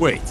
Wait.